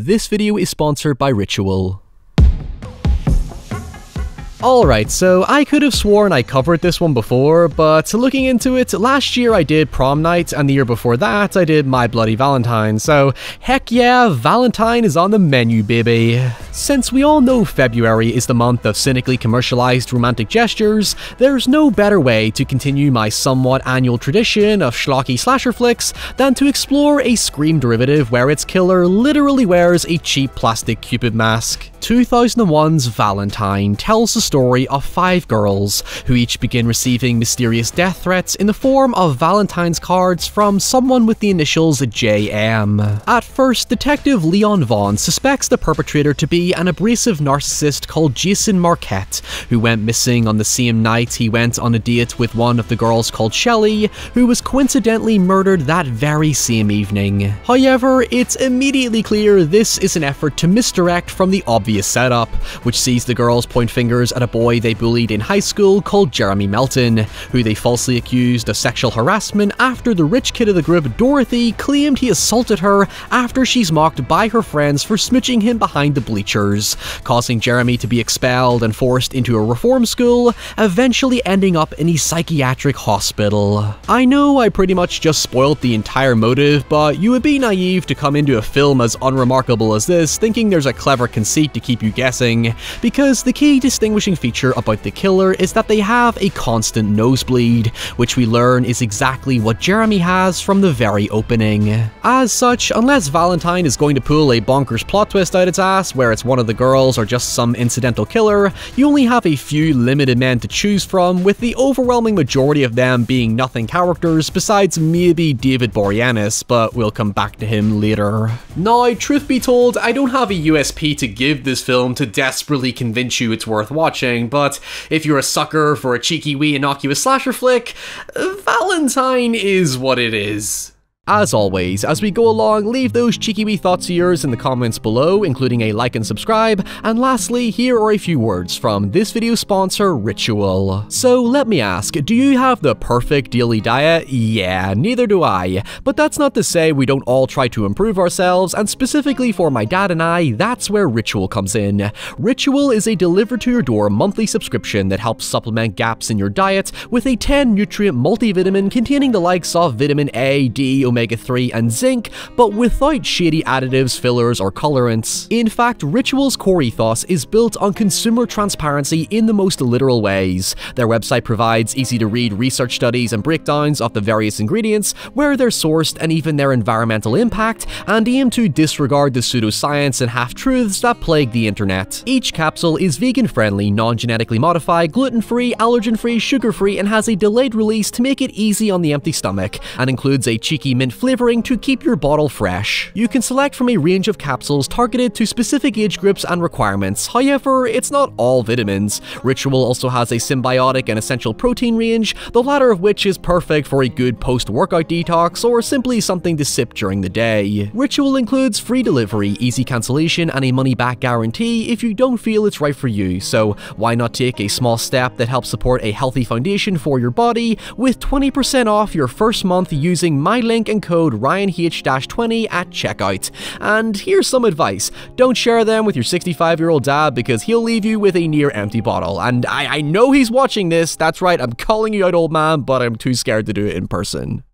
This video is sponsored by Ritual. Alright, so I could have sworn I covered this one before, but looking into it, last year I did Prom Night, and the year before that I did My Bloody Valentine, so heck yeah, Valentine is on the menu, baby. Since we all know February is the month of cynically commercialized romantic gestures, there's no better way to continue my somewhat annual tradition of schlocky slasher flicks than to explore a Scream derivative where its killer literally wears a cheap plastic cupid mask. 2001's Valentine tells the story of five girls who each begin receiving mysterious death threats in the form of Valentine's cards from someone with the initials JM. At first, Detective Leon Vaughn suspects the perpetrator to be an abrasive narcissist called Jason Marquette, who went missing on the same night he went on a date with one of the girls called Shelley, who was coincidentally murdered that very same evening. However, it's immediately clear this is an effort to misdirect from the obvious setup, which sees the girls point fingers at a boy they bullied in high school called Jeremy Melton, who they falsely accused of sexual harassment after the rich kid of the group, Dorothy, claimed he assaulted her after she's mocked by her friends for smooching him behind the bleachers, causing Jeremy to be expelled and forced into a reform school, eventually ending up in a psychiatric hospital. I know I pretty much just spoiled the entire motive, but you would be naive to come into a film as unremarkable as this thinking there's a clever conceit to keep you guessing, because the key distinguishing feature about the killer is that they have a constant nosebleed, which we learn is exactly what Jeremy has from the very opening. As such, unless Valentine is going to pull a bonkers plot twist out its ass where it's one of the girls or just some incidental killer, you only have a few limited men to choose from, with the overwhelming majority of them being nothing characters besides maybe David Boreanaz, but we'll come back to him later. Now, truth be told, I don't have a USP to give this film to desperately convince you it's worth watching, but if you're a sucker for a cheeky wee innocuous slasher flick, Valentine is what it is. As always, as we go along, leave those cheeky wee thoughts of yours in the comments below, including a like and subscribe, and lastly, here are a few words from this video sponsor, Ritual. So let me ask, do you have the perfect daily diet? Yeah, neither do I, but that's not to say we don't all try to improve ourselves, and specifically for my dad and I, that's where Ritual comes in. Ritual is a delivered to your door monthly subscription that helps supplement gaps in your diet with a 10 nutrient multivitamin containing the likes of vitamin A, D, omega omega-3 and zinc, but without shady additives, fillers, or colorants. In fact, Ritual's core ethos is built on consumer transparency in the most literal ways. Their website provides easy-to-read research studies and breakdowns of the various ingredients, where they're sourced and even their environmental impact, and aim to disregard the pseudoscience and half-truths that plague the internet. Each capsule is vegan-friendly, non-genetically modified, gluten-free, allergen-free, sugar-free, and has a delayed release to make it easy on the empty stomach, and includes a cheeky mint flavoring to keep your bottle fresh. You can select from a range of capsules targeted to specific age groups and requirements, however, it's not all vitamins. Ritual also has a synbiotic and essential protein range, the latter of which is perfect for a good post-workout detox or simply something to sip during the day. Ritual includes free delivery, easy cancellation, and a money-back guarantee if you don't feel it's right for you, so why not take a small step that helps support a healthy foundation for your body with 20% off your first month using my link and code RyanH-20 at checkout. And here's some advice. Don't share them with your 65 year old dad because he'll leave you with a near empty bottle. And I, I know he's watching this, that's right, I'm calling you out old man, but I'm too scared to do it in person.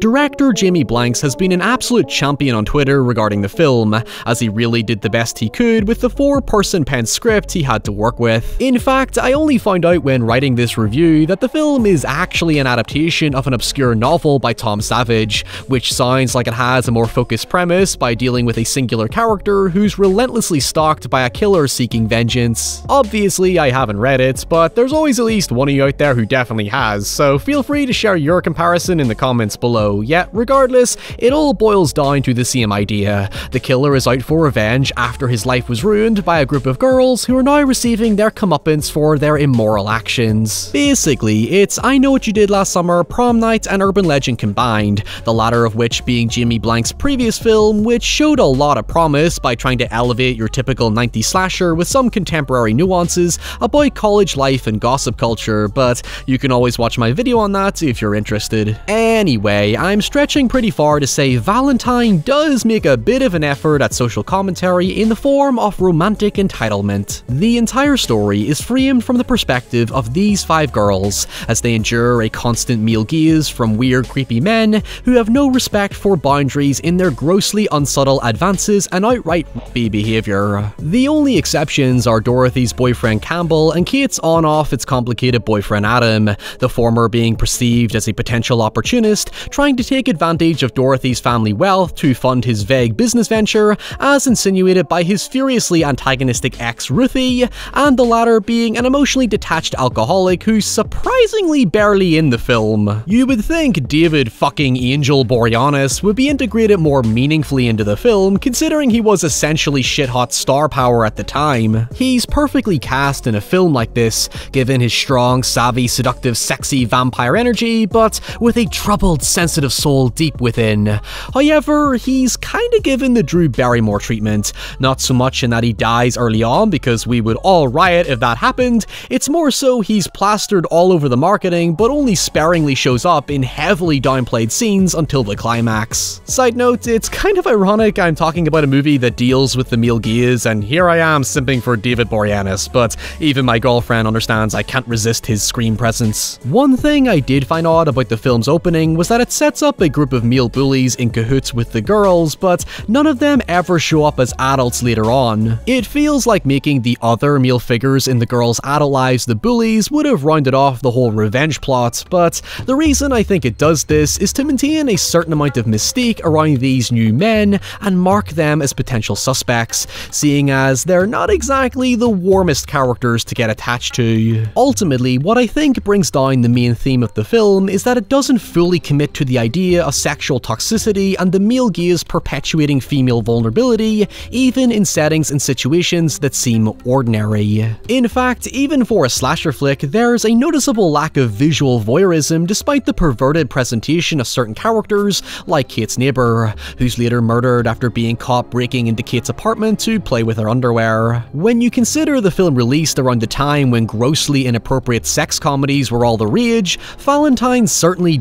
Director Jamie Blanks has been an absolute champion on Twitter regarding the film, as he really did the best he could with the four-person pen script he had to work with. In fact, I only found out when writing this review that the film is actually an adaptation of an obscure novel by Tom Savage, which sounds like it has a more focused premise by dealing with a singular character who's relentlessly stalked by a killer seeking vengeance. Obviously, I haven't read it, but there's always at least one of you out there who definitely has, so feel free to share your comparison in the comments below. Yet, regardless, it all boils down to the same idea. The killer is out for revenge after his life was ruined by a group of girls who are now receiving their comeuppance for their immoral actions. Basically, it's I Know What You Did Last Summer, Prom Night, and Urban Legend combined, the latter of which being Jamie Blank's previous film, which showed a lot of promise by trying to elevate your typical 90s slasher with some contemporary nuances about college life and gossip culture, but you can always watch my video on that if you're interested. Anyway, I'm stretching pretty far to say Valentine does make a bit of an effort at social commentary in the form of romantic entitlement. The entire story is framed from the perspective of these five girls, as they endure a constant male gaze from weird creepy men who have no respect for boundaries in their grossly unsubtle advances and outright behavior. The only exceptions are Dorothy's boyfriend Campbell and Kate's on-off its complicated boyfriend Adam, the former being perceived as a potential opportunist trying to take advantage of Dorothy's family wealth to fund his vague business venture, as insinuated by his furiously antagonistic ex Ruthie, and the latter being an emotionally detached alcoholic who's surprisingly barely in the film. You would think David fucking Angel Boreanaz would be integrated more meaningfully into the film, considering he was essentially shit-hot star power at the time. He's perfectly cast in a film like this, given his strong, savvy, seductive, sexy vampire energy, but with a troubled, sensitive soul deep within. However, he's kinda given the Drew Barrymore treatment, not so much in that he dies early on because we would all riot if that happened, it's more so he's plastered all over the marketing but only sparingly shows up in heavily downplayed scenes until the climax. Side note, it's kind of ironic I'm talking about a movie that deals with the male gaze and here I am simping for David Boreanaz, but even my girlfriend understands I can't resist his screen presence. One thing I did find odd about the film's opening was that it sets up a group of male bullies in cahoots with the girls, but none of them ever show up as adults later on. It feels like making the other male figures in the girls' adult lives the bullies would have rounded off the whole revenge plot, but the reason I think it does this is to maintain a certain amount of mystique around these new men and mark them as potential suspects, seeing as they're not exactly the warmest characters to get attached to. Ultimately, what I think brings down the main theme of the film is that it doesn't fully commit to the idea of sexual toxicity and the male gaze perpetuating female vulnerability, even in settings and situations that seem ordinary. In fact, even for a slasher flick, there's a noticeable lack of visual voyeurism despite the perverted presentation of certain characters, like Kate's neighbor, who's later murdered after being caught breaking into Kate's apartment to play with her underwear. When you consider the film released around the time when grossly inappropriate sex comedies were all the rage, Valentine certainly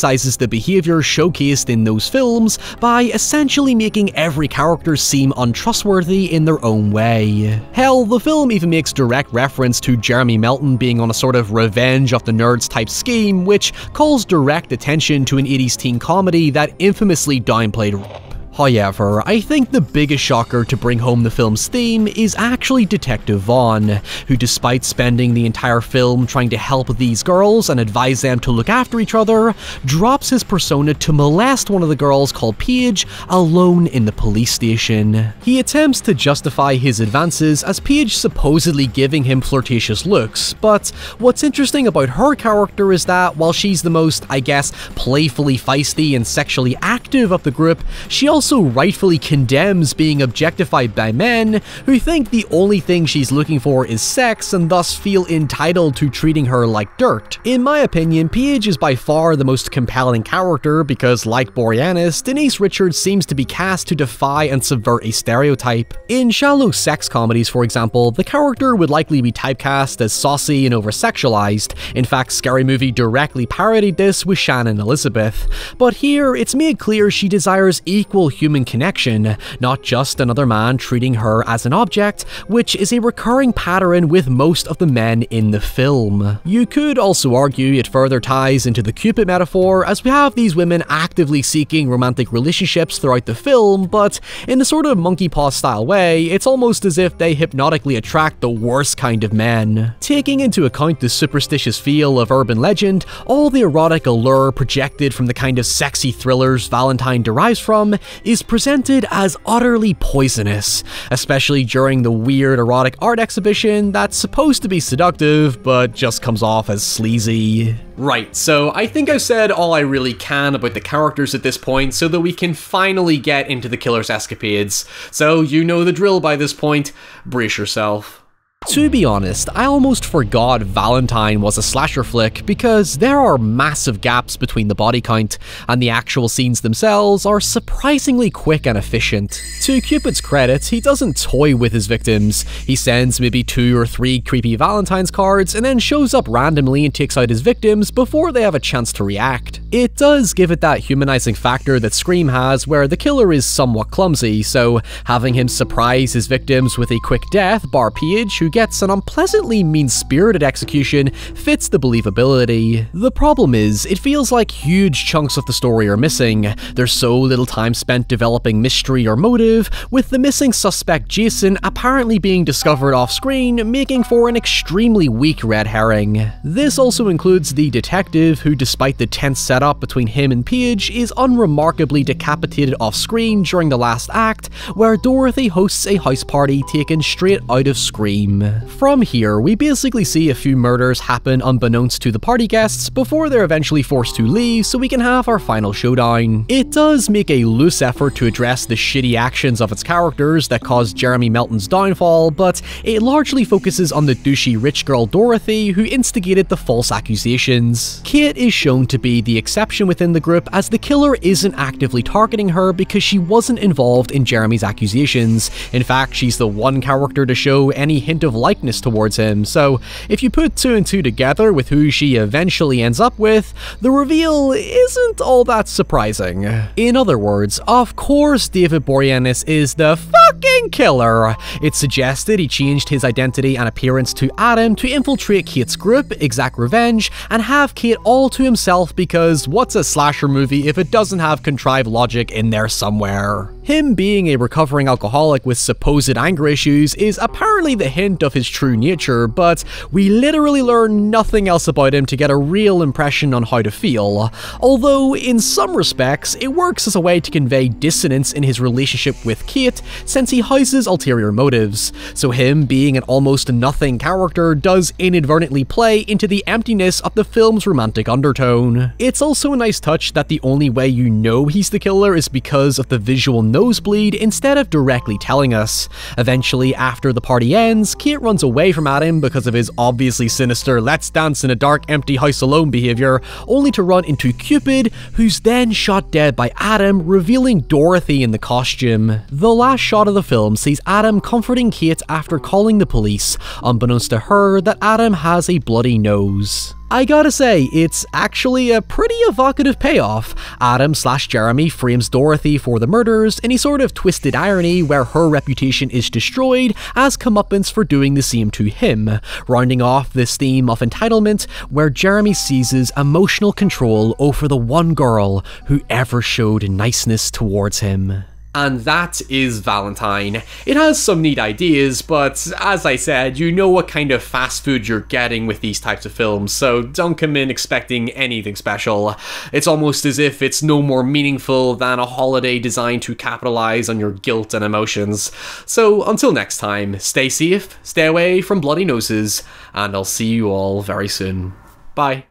the behavior showcased in those films by essentially making every character seem untrustworthy in their own way. Hell, the film even makes direct reference to Jeremy Melton being on a sort of revenge of the nerds type scheme, which calls direct attention to an 80s teen comedy that infamously downplayed However, I think the biggest shocker to bring home the film's theme is actually Detective Vaughn, who despite spending the entire film trying to help these girls and advise them to look after each other, drops his persona to molest one of the girls called Paige alone in the police station. He attempts to justify his advances as Paige supposedly giving him flirtatious looks, but what's interesting about her character is that while she's the most, I guess, playfully feisty and sexually active of the group, she also also rightfully condemns being objectified by men who think the only thing she's looking for is sex and thus feel entitled to treating her like dirt. In my opinion, Paige is by far the most compelling character because, like Boreanaz, Denise Richards seems to be cast to defy and subvert a stereotype. In shallow sex comedies, for example, the character would likely be typecast as saucy and over-sexualized. In fact, Scary Movie directly parodied this with Shannon Elizabeth. But here, it's made clear she desires equal human connection, not just another man treating her as an object, which is a recurring pattern with most of the men in the film. You could also argue it further ties into the Cupid metaphor, as we have these women actively seeking romantic relationships throughout the film, but in a sort of monkey paw style way, it's almost as if they hypnotically attract the worst kind of men. Taking into account the superstitious feel of urban legend, all the erotic allure projected from the kind of sexy thrillers Valentine derives from is presented as utterly poisonous, especially during the weird erotic art exhibition that's supposed to be seductive, but just comes off as sleazy. Right, so I think I've said all I really can about the characters at this point so that we can finally get into the killer's escapades. So you know the drill by this point, brace yourself. To be honest, I almost forgot Valentine was a slasher flick because there are massive gaps between the body count, and the actual scenes themselves are surprisingly quick and efficient. To Cupid's credit, he doesn't toy with his victims, he sends maybe two or three creepy Valentine's cards and then shows up randomly and takes out his victims before they have a chance to react. It does give it that humanizing factor that Scream has where the killer is somewhat clumsy, so having him surprise his victims with a quick death bar Paige, who gets an unpleasantly mean-spirited execution fits the believability. The problem is, it feels like huge chunks of the story are missing. There's so little time spent developing mystery or motive, with the missing suspect Jason apparently being discovered off-screen, making for an extremely weak red herring. This also includes the detective, who despite the tense setup between him and Paige, is unremarkably decapitated off-screen during the last act, where Dorothy hosts a house party taken straight out of Scream. Um, from here, we basically see a few murders happen unbeknownst to the party guests before they're eventually forced to leave so we can have our final showdown. It does make a loose effort to address the shitty actions of its characters that caused Jeremy Melton's downfall, but it largely focuses on the douchey rich girl Dorothy who instigated the false accusations. Kate is shown to be the exception within the group as the killer isn't actively targeting her because she wasn't involved in Jeremy's accusations. In fact, she's the one character to show any hint of likeness towards him, so if you put two and two together with who she eventually ends up with, the reveal isn't all that surprising. In other words, of course David Boreanaz is the fucking killer! It suggested he changed his identity and appearance to Adam to infiltrate Kate's group, exact revenge, and have Kate all to himself because what's a slasher movie if it doesn't have contrived logic in there somewhere? Him being a recovering alcoholic with supposed anger issues is apparently the hint of his true nature, but we literally learn nothing else about him to get a real impression on how to feel. Although, in some respects, it works as a way to convey dissonance in his relationship with Kate, since he houses ulterior motives. So him being an almost nothing character does inadvertently play into the emptiness of the film's romantic undertone. It's also a nice touch that the only way you know he's the killer is because of the visual nosebleed instead of directly telling us. Eventually, after the party ends, Kate runs away from Adam because of his obviously sinister let's dance in a dark empty house alone behaviour, only to run into Cupid, who's then shot dead by Adam, revealing Dorothy in the costume. The last shot of the film sees Adam comforting Kate after calling the police, unbeknownst to her that Adam has a bloody nose. I gotta say, it's actually a pretty evocative payoff. Adam slash Jeremy frames Dorothy for the murders in a sort of twisted irony where her reputation is destroyed as comeuppance for doing the same to him, rounding off this theme of entitlement where Jeremy seizes emotional control over the one girl who ever showed niceness towards him. And that is Valentine. It has some neat ideas, but as I said, you know what kind of fast food you're getting with these types of films, so don't come in expecting anything special. It's almost as if it's no more meaningful than a holiday designed to capitalize on your guilt and emotions. So until next time, stay safe, stay away from bloody noses, and I'll see you all very soon. Bye.